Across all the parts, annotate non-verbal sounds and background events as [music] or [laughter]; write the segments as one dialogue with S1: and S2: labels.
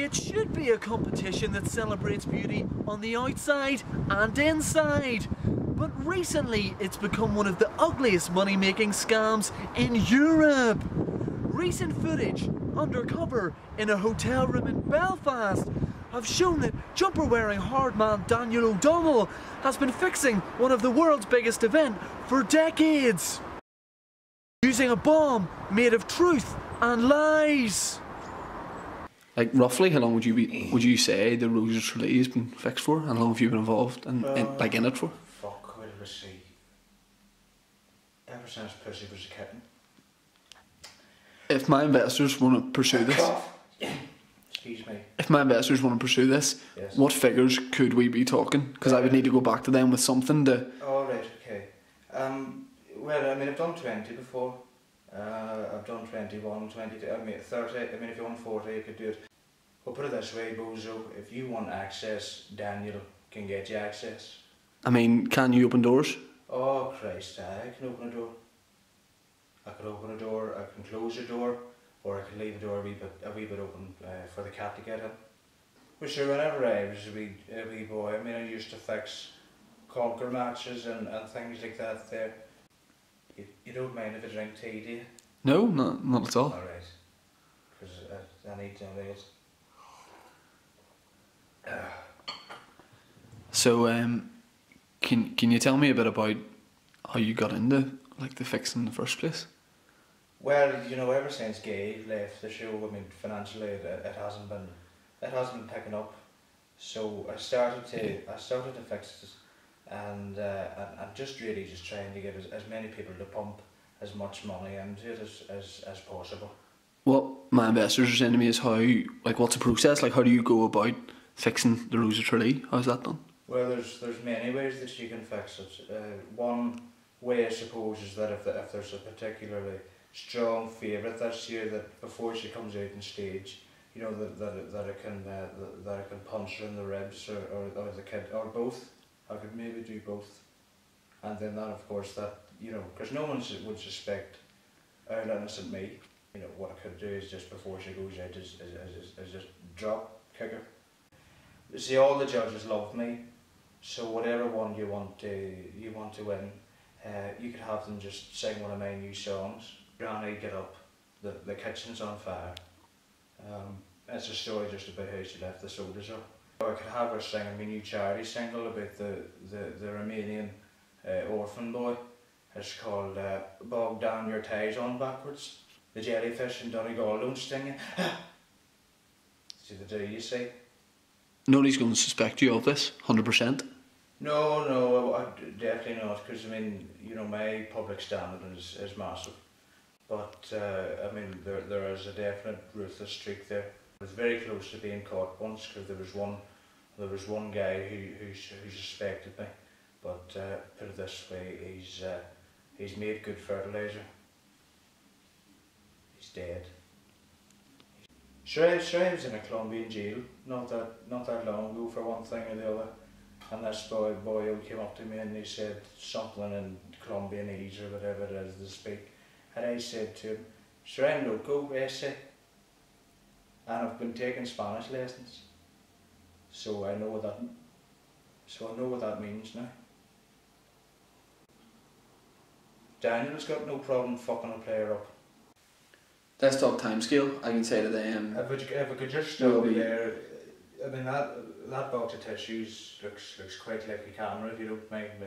S1: It should be a competition that celebrates beauty on the outside and inside. But recently, it's become one of the ugliest money making scams in Europe. Recent footage, undercover, in a hotel room in Belfast, have shown that jumper wearing hard man Daniel O'Donnell has been fixing one of the world's biggest events for decades. Using a bomb made of truth and lies.
S2: Like roughly, how long would you be? Would you say the Rose of Tralee has been fixed for? and How long have you been involved and in,
S3: Uh,
S2: like in it for?
S3: Fuck, where did see? Ever since Pussy was a kitten.
S2: If my investors want to pursue this,
S3: Excuse me.
S2: if my investors want to pursue this,
S3: Yes.
S2: what figures could we be talking? Because I would need to go back to them with something to.
S3: All right, okay. Um, well, I mean, I've done 20 before. Uh, I've done 21, 22, I mean 30. I mean, if you want 40, you could do it. Well, put it this way, Bozo. If you want access, Daniel can get you access.
S2: I mean, can you open doors?
S3: Oh, Christ, I can open a door. I could open a door, I can close a door, or I can leave a door a wee bit, a wee bit open uh, for the cat to get in. Well, sure, whenever I was a wee, a wee boy, I mean, I used to fix conker matches and, and things like that there. You, you don't mind if I drink tea, do you?
S2: No, not not at all.
S3: Alright. Because I, I need to know
S2: So, um, can can you tell me a bit about how you got into like the fix in the first place?
S3: Well, you know, ever since Gabe left the show, I mean, financially, it, it hasn't been, it hasn't been picking up. So I started to, I started to fix it, and uh, and, and just really just trying to get as, as many people to pump as much money into it as, as, as possible.
S2: What my investors are saying to me is how like what's the process? Like how do you go about fixing the Rose of Tralee? How's that done?
S3: Well, there's there's many ways that you can fix it. Uh, one way, I suppose, is that if the, if there's a particularly strong favourite this year, that before she comes out on stage, you know that that that it can uh, that, it can punch her in the ribs or, or, or the kid or both. I could maybe do both, and then that of course that you know because no one would suspect our innocent me. You know what I could do is just before she goes out is, is, is, is just drop kick her. See, all the judges love me. So whatever one you want to you want to win, uh, you could have them just sing one of my new songs. Granny, get up. The the kitchen's on fire. Um, it's a story just about how she left the soldiers up. Or I could have her sing my new charity single about the the the Romanian uh, orphan boy. It's called uh, "Bog Down Your Ties On Backwards." The jellyfish in Donegal don't sting you. [gasps] see the do you see?
S2: Nobody's going to suspect you of this, hundred percent.
S3: No, no, I, definitely not. Because I mean, you know, my public standing is, is massive. But uh, I mean, there there is a definite ruthless streak there. I was very close to being caught once because there was one there was one guy who who, who suspected me. But uh, put it this way, he's uh, he's made good fertilizer. He's dead. Sure, was in a Colombian jail not that not that long ago for one thing or the other. And this boy, boy who came up to me and he said something in Colombianese or whatever it is they speak. And I said to him, I'm loco, ese. And I've been taking Spanish lessons. So I know that so I know what that means now. Daniel's got no problem fucking a player up.
S2: Desktop timescale, I can say to them.
S3: Um, if, it, if I could just
S2: No,
S3: stop
S2: we-
S3: there, I mean that that box of tissues looks looks quite like a camera if you don't mind me.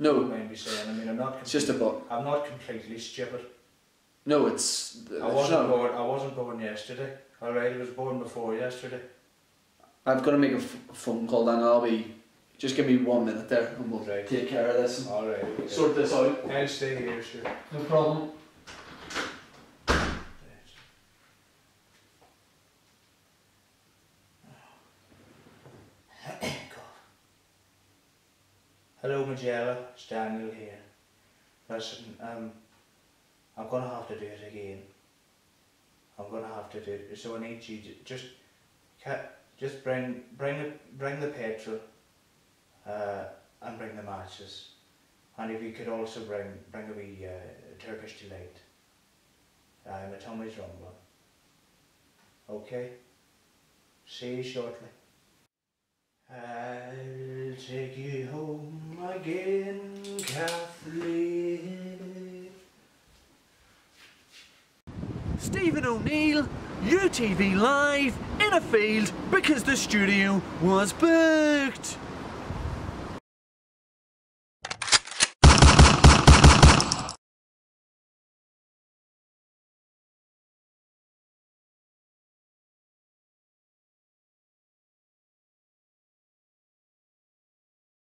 S3: Don't
S2: No,
S3: mind me saying. I mean I'm not.
S2: it's just a book.
S3: I'm not completely stupid.
S2: No, it's.
S3: I wasn't born. I wasn't born yesterday. All right, I was born before yesterday.
S2: I've got to make a f- phone call, and I'll be. Just give me one minute there, and we'll
S3: Right.
S2: take care of this
S3: All right. Okay.
S2: sort this out.
S3: I'll stay here, sure.
S2: No problem.
S3: Hello, Majella. It's Daniel here. Listen, um, I'm gonna have to do it again. I'm gonna have to do it. So I need you to just, just bring, bring the, bring the petrol, uh, and bring the matches, and if you could also bring, bring a wee uh, Turkish delight. Uh, my tummy's rumbling. Okay. See you shortly. I'll take you home again, Kathleen.
S1: Stephen O'Neill, UTV Live, in a field because the studio was booked.